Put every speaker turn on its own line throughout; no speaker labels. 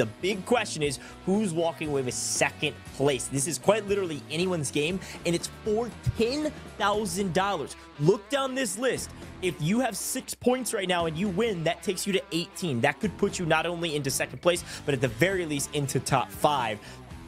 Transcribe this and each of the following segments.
The big question is who's walking away with second place. This is quite literally anyone's game, and it's for $10,000. Look down this list. If you have six points right now and you win, that takes you to 18. That could put you not only into second place, but at the very least into top five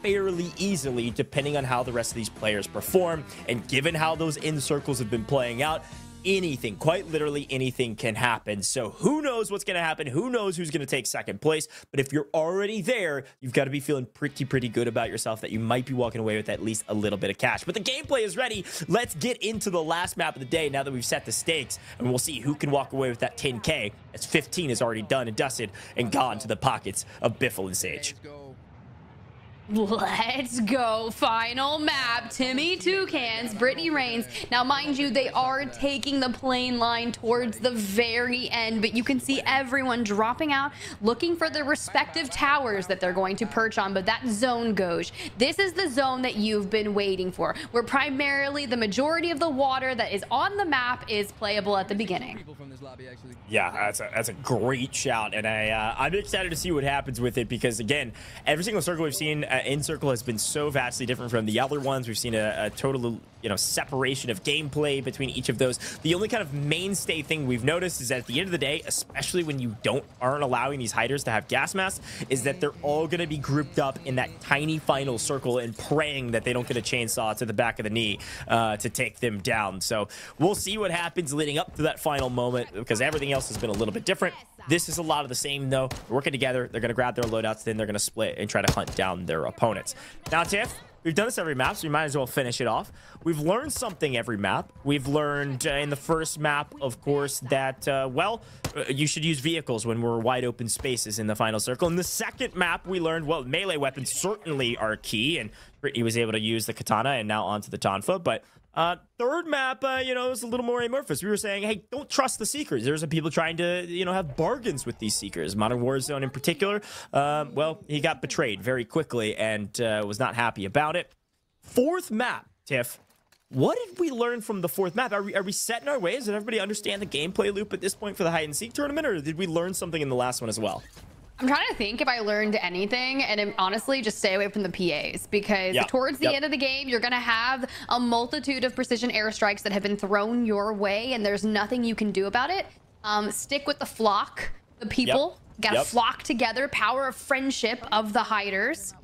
fairly easily, depending on how the rest of these players perform. And given how those in circles have been playing out, anything, quite literally anything can happen. So who knows what's going to happen? Who knows who's going to take second place? But if you're already there, you've got to be feeling pretty, pretty good about yourself that you might be walking away with at least a little bit of cash. But the gameplay is ready. Let's get into the last map of the day now that we've set the stakes, and we'll see who can walk away with that 10K as 15 is already done and dusted and gone to the pockets of Biffle and Sage.
Let's go. Final map. Timmy Toucans, Brittany Reigns. Now, mind you, they are taking the plane line towards the very end, but you can see everyone dropping out, looking for the respective towers that they're going to perch on. But that zone goes. This is the zone that you've been waiting for, where primarily the majority of the water that is on the map is playable at the beginning.
Yeah, that's a, that's a great shout, and I uh, I'm excited to see what happens with it because again, every single circle we've seen uh, in circle has been so vastly different from the other ones. We've seen a, a total you know separation of gameplay between each of those. The only kind of mainstay thing we've noticed is at the end of the day, especially when you don't aren't allowing these hiders to have gas masks, is that they're all going to be grouped up in that tiny final circle and praying that they don't get a chainsaw to the back of the knee uh, to take them down. So we'll see what happens leading up to that final moment because everything else has been a little bit different. This is a lot of the same, though. Working together. They're going to grab their loadouts, then they're going to split and try to hunt down their opponents. Now, Tiff, we've done this every map, so we might as well finish it off. We've learned something every map. We've learned uh, in the first map, of course, that, uh, well, uh, you should use vehicles when we're wide open spaces in the final circle. In the second map, we learned, well, melee weapons certainly are key, and Brittany was able to use the katana and now onto the tonfa, but uh, third map, uh, you know, is a little more amorphous. We were saying, hey, don't trust the Seekers. There's some people trying to, you know, have bargains with these Seekers. Modern Warzone in particular, uh, well, he got betrayed very quickly and uh, was not happy about it. Fourth map, Tiff. What did we learn from the fourth map? Are we, are we set in our ways? Did everybody understand the gameplay loop at this point for the hide and seek tournament, or did we learn something in the last one as well?
I'm trying to think if I learned anything, and honestly, just stay away from the PAs because
yep.
towards the
yep.
end of the game, you're going to have a multitude of precision airstrikes that have been thrown your way, and there's nothing you can do about it. Um, stick with the flock, the people.
Yep.
Got to flock together. Power of friendship of the hiders.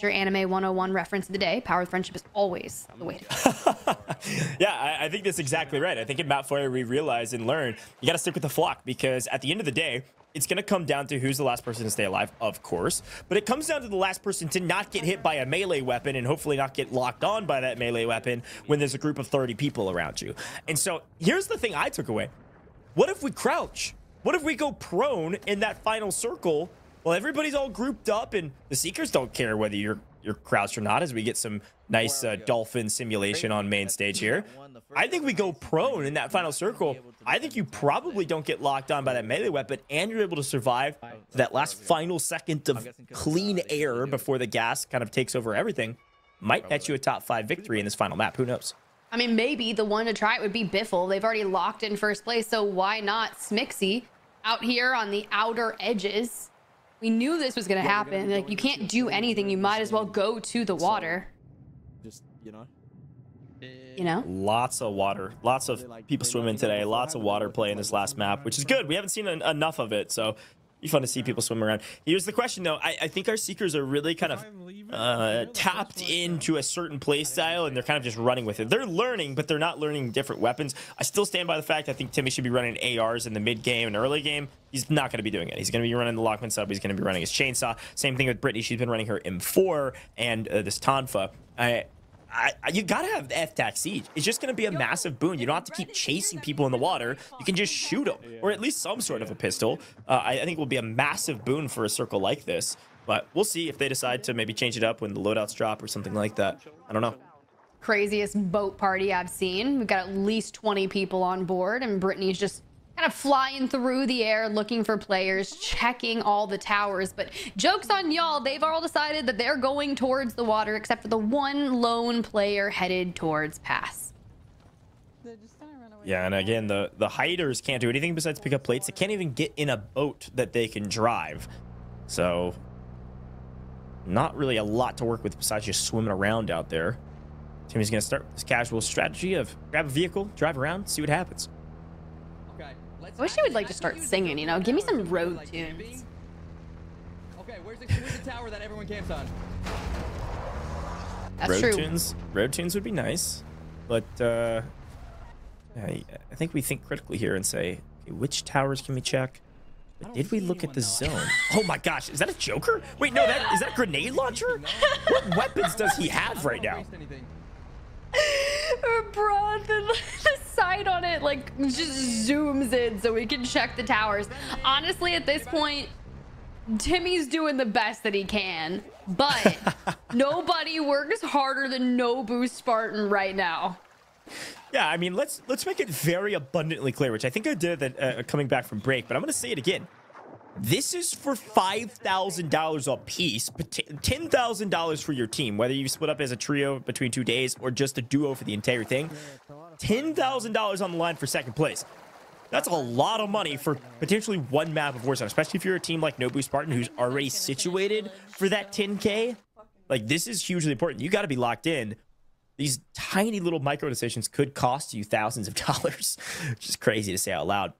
Your anime 101 reference of the day. Power of friendship is always the way to
go. yeah, I, I, think that's exactly right. I think in Map 4 we realize and learn you got to stick with the flock because at the end of the day, it's going to come down to who's the last person to stay alive, of course. But it comes down to the last person to not get hit by a melee weapon and hopefully not get locked on by that melee weapon when there's a group of 30 people around you. And so here's the thing I took away. What if we crouch? What if we go prone in that final circle? Well, everybody's all grouped up and the Seekers don't care whether you're you're or not as we get some nice uh, dolphin simulation on main stage here. I think we go prone in that final circle. I think you probably don't get locked on by that melee weapon and you're able to survive that last final second of clean air before the gas kind of takes over everything. Might net you a top five victory in this final map. Who knows?
I mean, maybe the one to try it would be Biffle. They've already locked in first place, so why not Smixy out here on the outer edges? We knew this was going to happen. Like, you can't do anything. You might as well go to the water.
Just, you know.
You know?
Lots of water. Lots of people swimming today. Lots of water play in this last map, which is good. We haven't seen an, enough of it, so be fun to see people swim around. Here's the question, though. I, I think our Seekers are really kind of uh, tapped into a certain play style, and they're kind of just running with it. They're learning, but they're not learning different weapons. I still stand by the fact I think Timmy should be running ARs in the mid game and early game. He's not going to be doing it. He's going to be running the Lachmann Sub. He's going to be running his chainsaw. Same thing with Brittany. She's been running her M4 and uh, this Tonfa. I, I, you gotta have the F-Tac Siege. It's just gonna be a massive boon. You don't have to keep chasing people in the water. You can just shoot them, or at least some sort of a pistol. Uh, I, I think will be a massive boon for a circle like this. But we'll see if they decide to maybe change it up when the loadouts drop or something like that. I don't know.
Craziest boat party I've seen. We've got at least 20 people on board, and Brittany's just kind of flying through the air looking for players, checking all the towers. But joke's on y'all, they've all decided that they're going towards the water, except for the one lone player headed towards pass.
Yeah, and again, the, the hiders can't do anything besides pick up plates. They can't even get in a boat that they can drive. So not really a lot to work with besides just swimming around out there. Timmy's gonna start this casual strategy of grab a vehicle, drive around, see what happens.
Okay. Let's
I wish she would like to start singing, you know? Give me some road tunes.
camping. Okay, where's the, where's the tower that everyone camps on?
That's
road
true.
tunes, road tunes would be nice, but uh, I, I think we think critically here and say, okay, which towers can we check? But did we look at the zone? Oh my gosh, is that a Joker? Wait, no, that is that a grenade launcher? What weapons does he have right now?
waste anything.
Bro, the, the sight on it like just zooms in so we can check the towers. Honestly, at this point, Timmy's doing the best that he can, but nobody works harder than Nobu Spartan right now.
Yeah, I mean, let's let's make it very abundantly clear, which I think I did that uh, coming back from break, but I'm going to say it again. This is for five thousand dollars a piece, pot- ten thousand dollars for your team, whether you split up as a trio between two days or just a duo for the entire thing. Ten thousand dollars on the line for second place. That's a lot of money for potentially one map of Warzone, especially if you're a team like Nobu Spartan who's already situated for that 10k. Like this is hugely important. You got to be locked in. These tiny little micro decisions could cost you thousands of dollars, which is crazy to say out loud.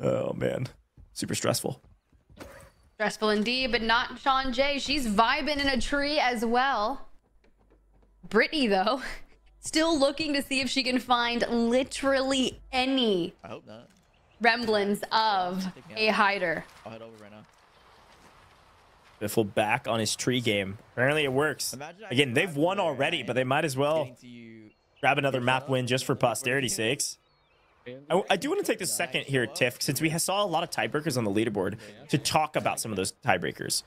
Oh man, super stressful.
Stressful indeed, but not Sean J. She's vibing in a tree as well. Brittany, though, still looking to see if she can find literally any
I hope not.
remblance of a hider.
I'll head over right now.
Biffle back on his tree game. Apparently it works. Again, they've won already, but they might as well
Getting to you.
grab another map win just for posterity's sakes. I, I do want to take this second here, Tiff, since we saw a lot of tiebreakers on the leaderboard, to talk about some of those tiebreakers.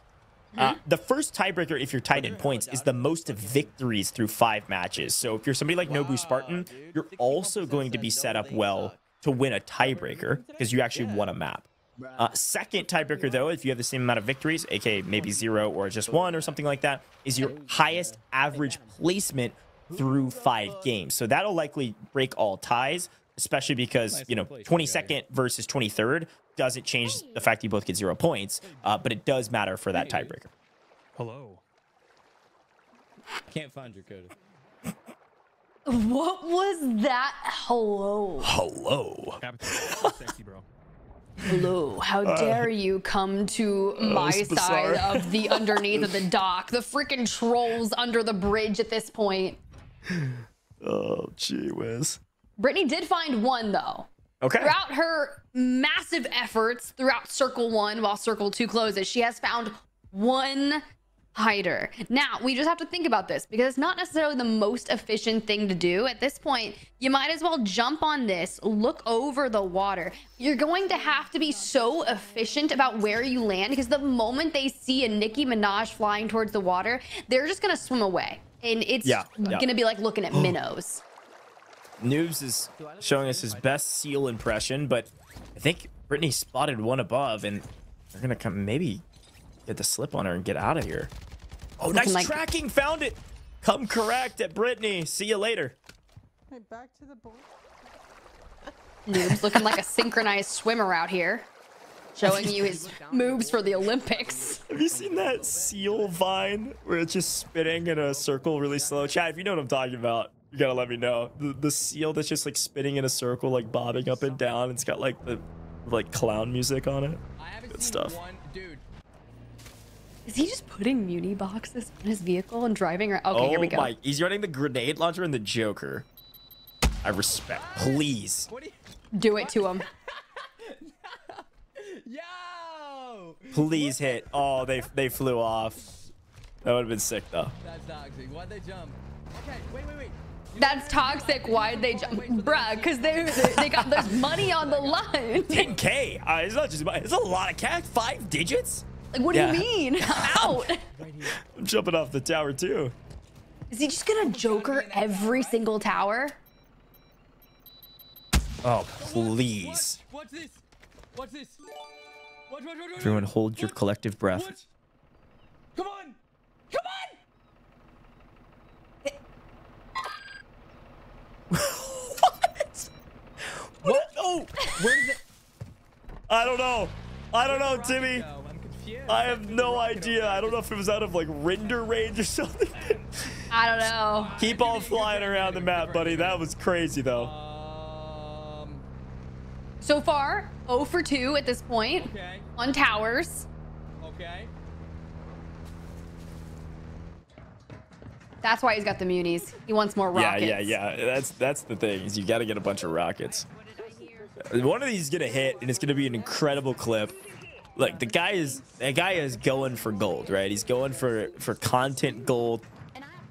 Uh, the first tiebreaker, if you're tied in points, is the most victories through five matches. So if you're somebody like Nobu Spartan, you're also going to be set up well to win a tiebreaker because you actually won a map. Uh, second tiebreaker, though, if you have the same amount of victories, aka maybe zero or just one or something like that, is your highest average placement through five games. So that'll likely break all ties, especially because, you know, 22nd versus 23rd doesn't change the fact that you both get zero points, uh, but it does matter for that tiebreaker.
Hello. Can't find your code.
What was that? Hello.
Hello.
Capital. Sexy, bro.
Hello. How dare you come to my side of the underneath of the dock? The freaking trolls under the bridge at this point.
Oh, gee whiz.
Brittany did find one, though.
Okay.
Throughout her massive efforts throughout Circle 1 while Circle 2 closes, she has found one hider. Now, we just have to think about this because it's not necessarily the most efficient thing to do. At this point, you might as well jump on this, look over the water. You're going to have to be so efficient about where you land because the moment they see a Nicki Minaj flying towards the water, they're just going to swim away. And it's
Yeah, yeah.
going to be like looking at minnows.
Noobs is showing us his best seal impression, but I think Brittany spotted one above, and they're gonna come maybe get the slip on her and get out of here. Oh, nice
like-
tracking! Found it. Come correct at Brittany. See you later.
Hey, back to the board.
Noob's looking like a synchronized swimmer out here, showing you his moves for the Olympics.
Have you seen that seal vine where it's just spinning in a circle really slow? Chad, if you know what I'm talking about, you gotta let me know. The, the seal that's just like spinning in a circle, like bobbing up and down. It's got like the like clown music on it.
I haven't
Good
seen
stuff.
one dude.
Is he just putting muni boxes on his vehicle and driving around? Okay,
oh
here we oh go.
my! He's running the grenade launcher and the Joker. I respect. Please,
What do you?
Do it to him.
Yo!
please hit. Oh, they they flew off. That would have been sick though.
That's toxic. Why'd they jump? Okay, wait, wait, wait. You
That's toxic. Why'd they jump? Bruh, because they, they they got there's money on the line.
10k. Uh, it's not just. It's a lot of cash. Five digits.
Like, what do you mean? I'm out.
I'm jumping off the tower too.
Is he just gonna joker every single tower?
Oh please.
What's this? What's this?
Everyone, hold your collective breath.
Come on! Come on!
what? What? Oh,
Where did it?
I don't know. I don't know, Timmy.
I'm confused.
I have no idea. I don't know if it was out of like render range or something.
I don't know.
Keep on flying around the map, buddy. That was crazy though.
Um.
So far, 0 for 2 at this point
Okay.
on towers.
Okay.
That's why he's got the munis. He wants more rockets.
yeah, yeah. yeah. That's that's the thing is you got to get a bunch of rockets. One of these is gonna hit, and it's gonna be an incredible clip. Look, the guy is that guy is going for gold, right? He's going for for content gold,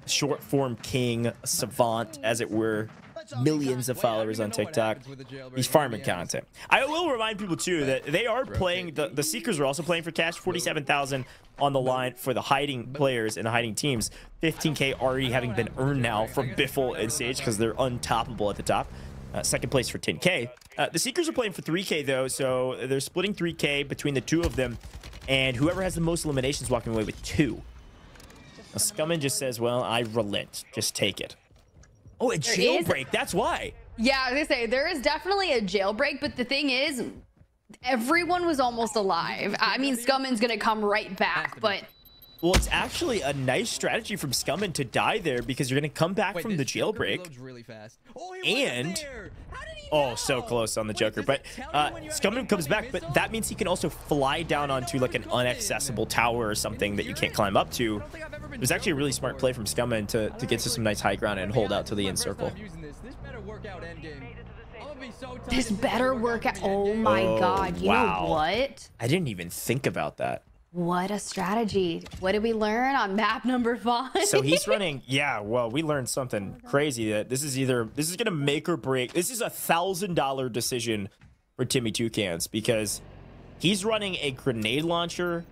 short form king, savant, as it were. Millions of
Wait, I don't
followers on TikTok.
happens with the jailbreak
He's farming content. I will remind people too that they are playing the the Seekers are also playing for cash. Forty-seven thousand on the line for the hiding players and the hiding teams. 15k already having been earned now from Biffle and Sage because they're untoppable at the top. Uh, second place for 10k. Uh, the Seekers are playing for 3k though, so they're splitting 3k between the two of them, and whoever has the most eliminations walking away with two. Now, Scummin just says, "Well, I relent. Just take it." Oh, a
is-
jailbreak. That's why.
Yeah, I was gonna say there is definitely a jailbreak, but the thing is, everyone was almost alive. I mean, Scummin's gonna come right back, but
Well, it's actually a nice strategy from Scummin to die there because you're going to come back
Wait,
from the jailbreak.
reloads really fast. Oh,
And-
there. How did he
Oh, so close on the
Wait,
Joker.
does
But
it
uh,
when you're
Scummin
aiming
comes back, but that means he can also fly down onto like an unaccessible tower or something that you can't climb up to.
I don't think I've ever been
It was actually a really smart play from Scummin to, to get to some nice high ground and hold out to the end
This is my
circle.
first time using this. Better work out endgame. I'm gonna be so tight
this
if
better
doesn't
work out.
for me
Oh my
Oh,
god, you
wow.
know what?
I didn't even think about that.
What a strategy. What did we learn on map number five?
So he's running. Yeah, well, we learned something crazy that this is either this is gonna make or break. This is a thousand dollar decision for Timmy Toucans because he's running a grenade launcher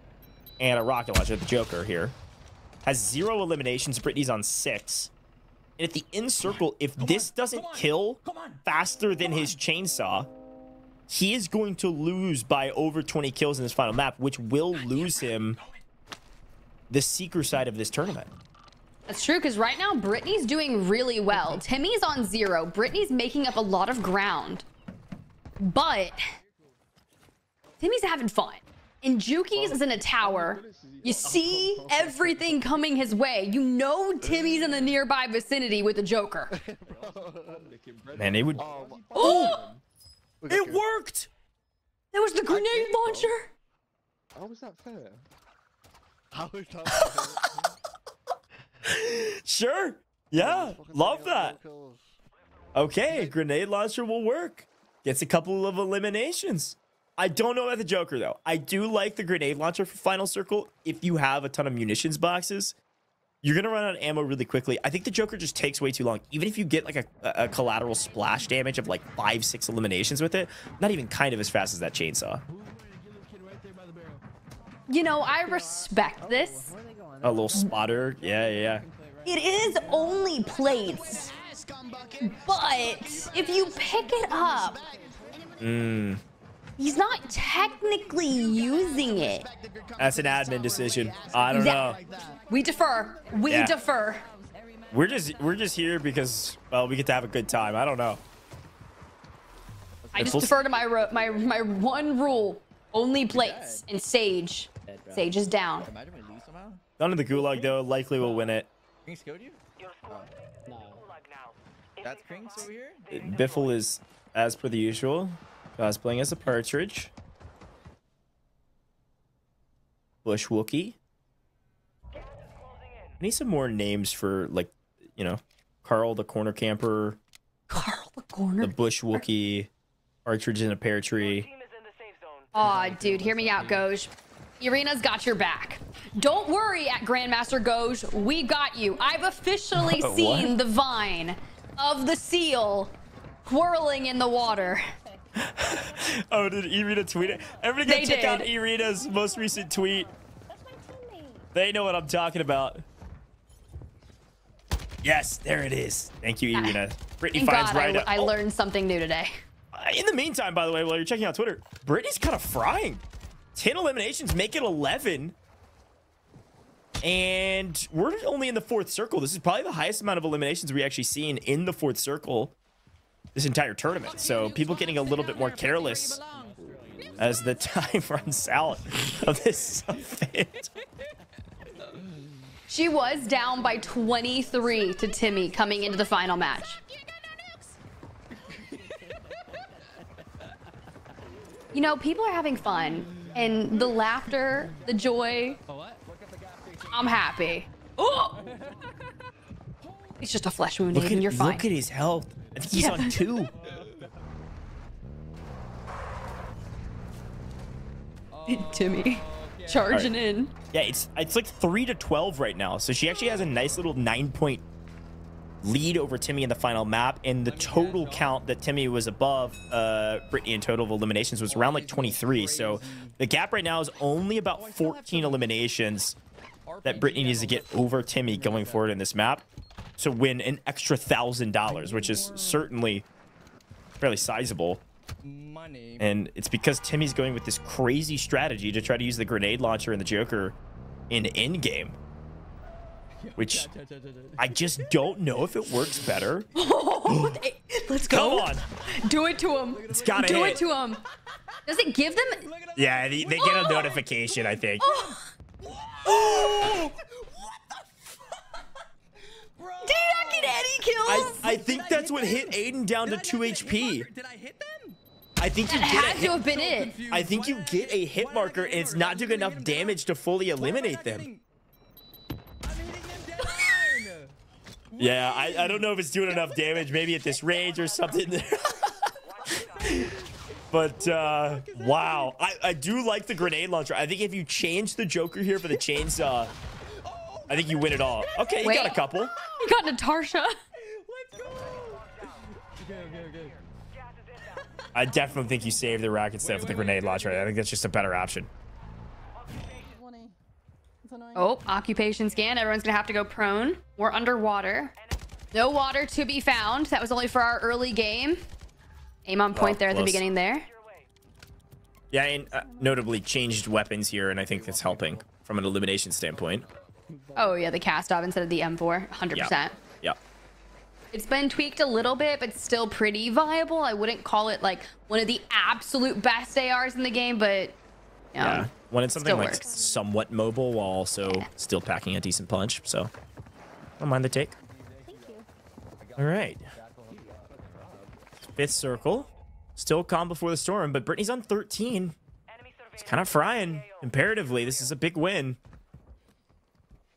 and a rocket launcher. The Joker here has zero eliminations. Brittany's on six. And at the end circle, if this doesn't
come on,
kill
come on,
faster than his chainsaw, he is going to lose by over 20 kills in this final map, which will lose him the seeker side of this tournament.
That's true, because right now Brittany's doing really well. Timmy's on zero. Brittany's making up a lot of ground. But Timmy's having fun. And Juki's is in a tower. You see everything coming his way. You know Timmy's in the nearby vicinity with the Joker.
Man, it would.
Oh,
It worked.
that was the grenade launcher.
How was that fair? How was that fair?
Sure. Yeah. Love
three out of
that. Okay. Grenade launcher will work. Gets a couple of eliminations. I don't know about the Joker though. I do like the grenade launcher for Final Circle. If you have a ton of munitions boxes, you're gonna run out of ammo really quickly. I think the Joker just takes way too long. Even if you get like a, a collateral splash damage of like five, six eliminations with it, not even kind of as fast as that chainsaw.
You know, I respect this.
A little spotter. Yeah, yeah, yeah.
It is only plates. But if you pick it up,
Mm,
he's not technically using it.
that's an admin decision. I don't
Yeah.
know.
We defer. We
Yeah.
defer.
We're just we're just here because well we get to have a good time. I don't know.
I just
full-
defer to my my my one rule: only plates and Sage. Sage is down.
Imagine we.
None of the gulag though likely will win it.
Krings killed you? Oh. That's Krings over here?
Biffle is as per the usual, cosplaying as a partridge. Bush Wookie. I need some more names for like, you know, Carl the corner camper,
Carl the corner. the.
Bush Wookie, partridge in a pear tree.
Aw, dude, hear me out, Goj. Irina's got your back. Don't worry at Grandmaster Goj, we got you. I've officially seen the vine of the seal whirling in the water.
Oh, did Irina tweet it? Everybody go
They
check out
did.
Irina's most recent tweet. They know what I'm talking about. Yes, there it is. Thank you, Irina. Brittany
Thank
finds
God I,
right.
I
Oh,
learned something new today.
Uh, in the meantime, by the way, while you're checking out Twitter, Brittany's kind of frying. 10 eliminations, make it 11. And we're only in the fourth circle. This is probably the highest amount of eliminations we actually seen in the fourth circle this entire tournament. So people getting a little bit more careless as the time runs out of this event.
She was down by 23 to Timmy coming into the final match. You know, people are having fun, and the laughter, the joy, I'm happy. Oh! It's just a flesh wound,
Look
Aydan.
at,
You're fine.
look at his health. I think he's
Yeah.
on two.
Timmy charging in.
Yeah, it's it's like three to twelve right now. So she actually has a nice little nine point lead over Timmy in the final map. And the total count that Timmy was above uh, Brittany in total of eliminations was around like 23. So the gap right now is only about 14 eliminations that Brittany needs to get over Timmy going forward in this map to win an extra thousand dollars, which is certainly fairly sizable.
Money.
And it's because Timmy's going with this crazy strategy to try to use the grenade launcher and the Joker in endgame. Which I just don't know if it works better.
Let's go.
Come
go.
on.
Do it to him.
It's gotta
Do
hit.
it to him. Does it give them?
Yeah, they, they get a notification, I think.
Did oh. oh! He not get any kills?
I, I think that's what hit Aydan down to 2 HP.
Did I hit them?
I think you
that
get a
had to
hit,
have been it.
I think you get a hit marker and it's not doing enough damage to fully eliminate them.
I'm hitting them down.
Yeah, I, I don't know if it's doing enough damage, maybe at this range or something. but uh, wow, I, I do like the grenade launcher. I think if you change the Joker here for the chainsaw, I think you win it all. Okay, you got a couple.
You got Natasha.
Let's go. Okay, okay, okay.
I definitely think you save the rocket stuff with the grenade launcher. I think that's just a better option.
20. It's annoying.
Oh, occupation scan. Everyone's gonna have to go prone. We're underwater. No water to be found. That was only for our early game. Aim on point
Oh,
there at the beginning there.
Yeah, and uh, notably changed weapons here, and I think that's helping from an elimination standpoint.
Oh yeah, the Kastov instead of the M4. 100%.
Yeah. Yeah.
It's been tweaked a little bit, but still pretty viable. I wouldn't call it like one of the absolute best ARs in the game, but you know,
Yeah. When it's something like
works.
somewhat mobile while also still packing a decent punch. So, don't mind the take. Thank you. All right. Fifth circle. Still calm before the storm, but Brittany's on 13. It's kind of frying. Imperatively, this is a big win.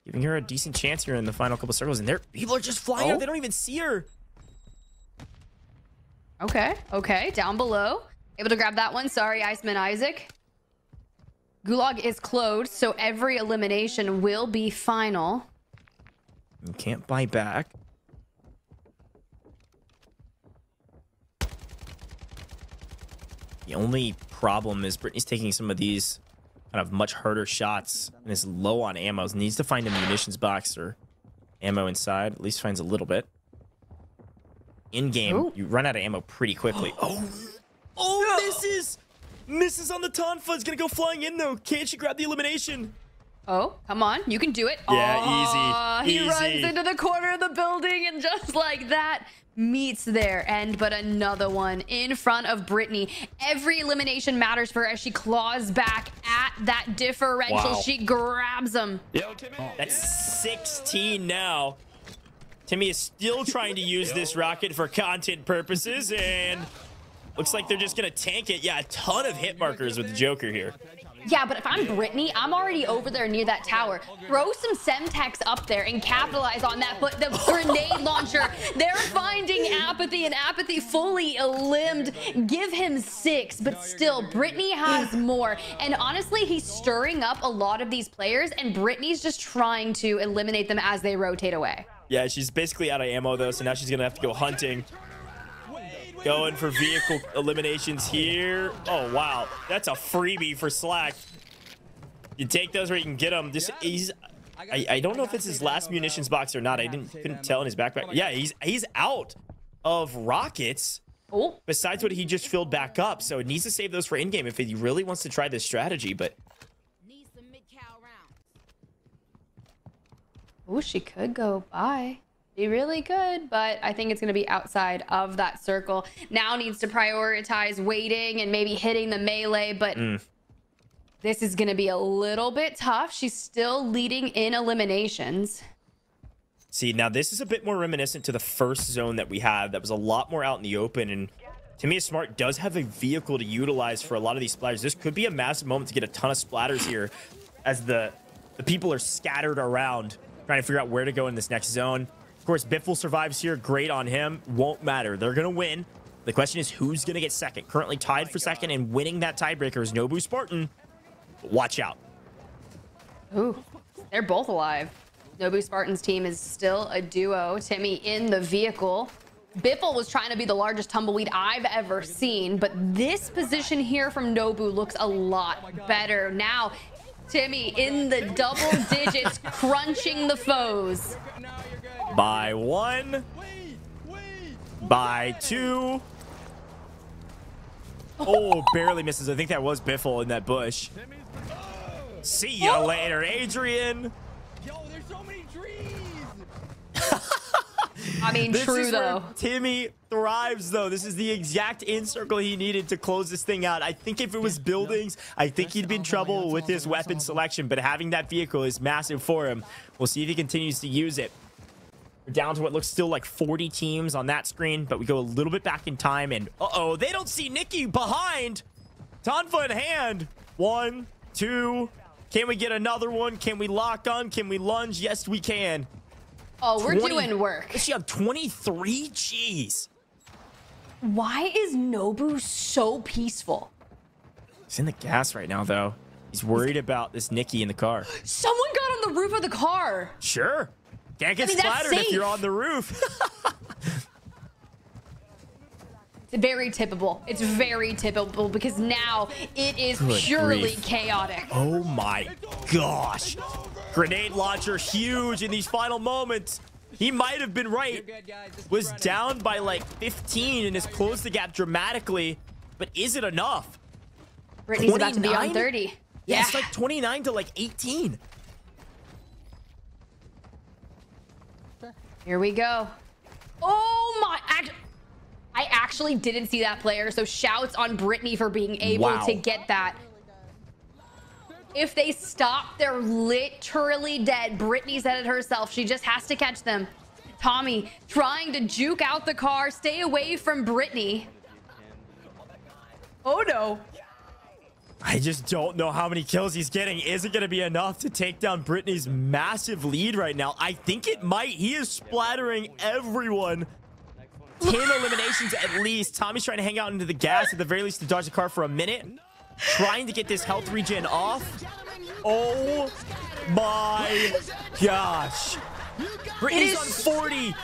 Giving her a decent chance here in the final couple circles. And there, people are just flying
Oh.
out. They don't even see her.
Okay, okay, down below. Able to grab that one. Sorry, Iceman Isaac. Gulag is closed, so every elimination will be final.
You can't buy back. The only problem is Brittany's taking some of these kind of much harder shots and is low on ammo. Needs to find a munitions box or ammo inside. At least finds a little bit. In game,
Ooh.
you run out of ammo pretty quickly. oh, oh, misses! Misses on the Tonfa. Is gonna go flying in though. Can't she grab the elimination?
Oh, come on, you can do it.
Yeah,
Aw,
easy,
He runs into the corner of the building and just like that meets their end, but another one in front of Brittany. Every elimination matters for her as she claws back at that differential.
Wow.
She grabs him. Oh.
That's 16 now. Timmy is still trying to use this rocket for content purposes, and looks like they're just gonna tank it. Yeah, a ton of hit markers with the Joker here.
Yeah, but if I'm Brittany, I'm already over there near that tower. Throw some Semtex up there and capitalize on that. But the grenade launcher, they're finding apathy, and apathy fully limbed. Give him six, but still, Brittany has more. And honestly, he's stirring up a lot of these players, and Brittany's just trying to eliminate them as they rotate away.
Yeah, she's basically out of ammo though, so now she's gonna have to go hunting. Going for vehicle eliminations here. Oh wow, that's a freebie for Slack. You take those where you can get them. This he's. I, I don't know if it's his last munitions box or not. I didn't couldn't tell in his backpack. Yeah, he's he's out of rockets.
Oh,
besides what he just filled back up. So it needs to save those for in-game if he really wants to try this strategy. But
Need some mid-cal rounds.
oh, she could go by. Be really good, but I think it's going to be outside of that circle. Now needs to prioritize waiting and maybe hitting the melee, but mm. this is going to be a little bit tough. She's still leading in eliminations.
See, now this is a bit more reminiscent to the first zone that we had that was a lot more out in the open. And to me, a Smart does have a vehicle to utilize for a lot of these splatters. This could be a massive moment to get a ton of splatters here as the, the people are scattered around trying to figure out where to go in this next zone. Of course, Biffle survives here. Great on him. Won't matter. They're going to win. The question is who's going to get second. Currently tied for second and winning that tiebreaker is Nobu Spartan. But watch out.
Ooh, they're both alive. Nobu Spartan's team is still a duo. Timmy in the vehicle. Biffle was trying to be the largest tumbleweed I've ever seen, but this position here from Nobu looks a lot better. Now, Timmy in the double digits, crunching the foes.
No, you're good.
By one.
Wait, wait.
by two. Oh, barely misses. I think that was Biffle in that bush. See ya oh! later, Adrian.
Yo, there's so many trees.
I mean,
This
true
is where
though.
Timmy thrives, though. This is the exact in circle he needed to close this thing out. I think if it was buildings, I think he'd be in trouble with his weapon selection, but having that vehicle is massive for him. We'll see if he continues to use it. We're down to what looks still like 40 teams on that screen, but we go a little bit back in time, and uh-oh, they don't see Nikki behind. Tonfa in hand. One, two. Can we get another one? Can we lock on? Can we lunge? Yes, we can.
Oh, we're
20
doing work.
Does she have 23? Jeez.
Why is Nobu so peaceful?
He's in the gas right now, though. He's worried about this Nikki in the car.
Someone got on the roof of the car.
Sure. Can't get
I mean,
splattered if you're on the roof.
It's very typical. It's very typical because now it is
Good
purely
grief.
chaotic.
oh my gosh. Grenade launcher huge in these final moments. He might have been right.
Good, guys. Just keep
Was
running.
down by like 15 and has closed the gap dramatically. But is it enough?
Brittany's about to be on
29?
30.
Yeah, it's like 29 to like 18.
Here we go. Oh my! I actually didn't see that player, so shouts on Brittany for being able
Wow.
to get that. If they stop, they're literally dead. Brittany said it herself. She just has to catch them. Tommy trying to juke out the car. Stay away from Brittany. Oh no.
I just don't know how many kills he's getting. Is it going to be enough to take down Brittany's massive lead right now? I think it might. He is splattering everyone. 10 eliminations at least. Tommy's trying to hang out into the gas at the very least to dodge the car for a minute. Trying to get this health regen off. Oh my gosh. Brittany's on 40.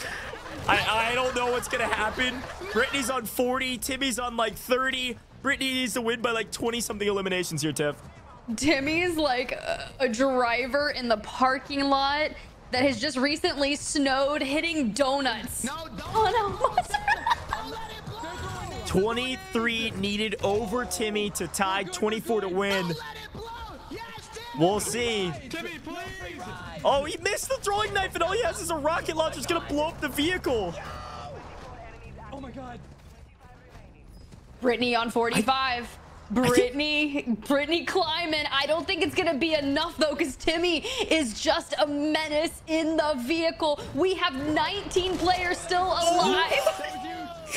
Ti- I, I don't know what's gonna happen. Brittany's on 40, Timmy's on like 30. Brittany needs to win by like 20 something eliminations here, Tiff.
Timmy's like a, a driver in the parking lot that has just recently snowed hitting donuts. No, Oh no.
23 needed over Timmy to tie 24 to win. We'll see. Oh, he missed the throwing knife, and all he has is a rocket launcher. It's gonna blow up the vehicle.
Oh my god.
Brittany on 45. Brittany, Brittany climbing. I don't think it's gonna be enough though, because Timmy is just a menace in the vehicle. We have 19 players still oh alive.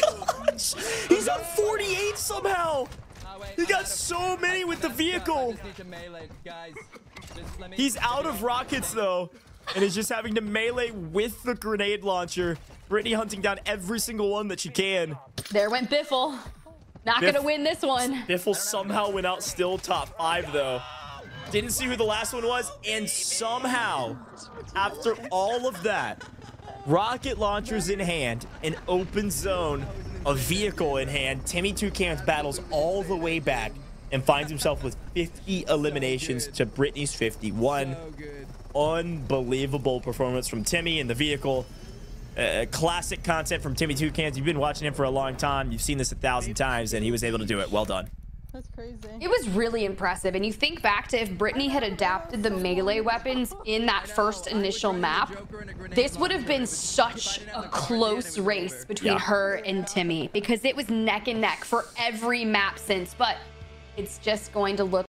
Gosh, he's on 48 somehow. He got so many with the vehicle.
just need to melee, guys. Just let me-
He's out of rockets though, and is just having to melee with the grenade launcher. Brittany hunting down every single one that she can.
There went Biffle. Not
Biff-
gonna win this one.
Biffle somehow went out still top five though. Didn't see who the last one was, and somehow, after all of that, rocket launchers in hand, an open zone, a vehicle in hand, Timmy Toucans battles all the way back and finds himself with 50 eliminations to Brittany's 51.
So.
Unbelievable performance from Timmy in the vehicle. Uh, classic content from Timmy Toucans. You've been watching him for a long time. You've seen this a thousand times, and he was able to do it. Well done.
That's crazy.
It was really impressive. And you think back to if Brittany had adapted the melee weapons in that first initial map, this would have been such a close race between
Yeah.
her and Timmy because it was neck and neck for every map since. But it's just going to look